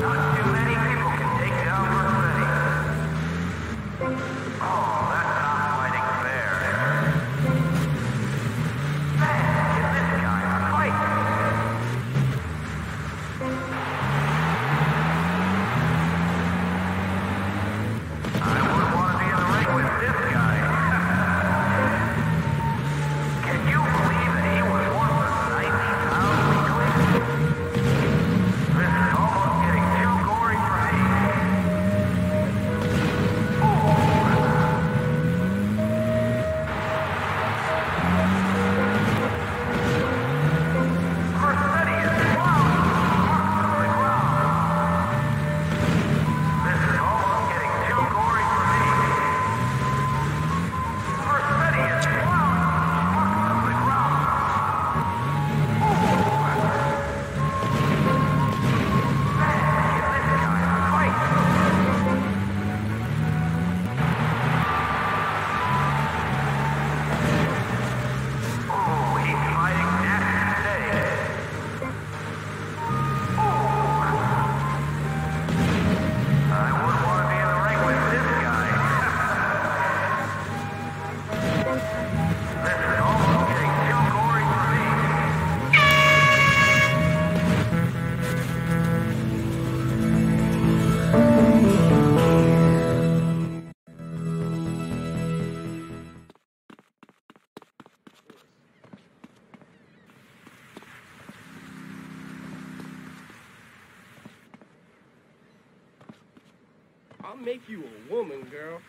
Not too many people can take down Mercedes. Oh, I'll make you a woman, girl.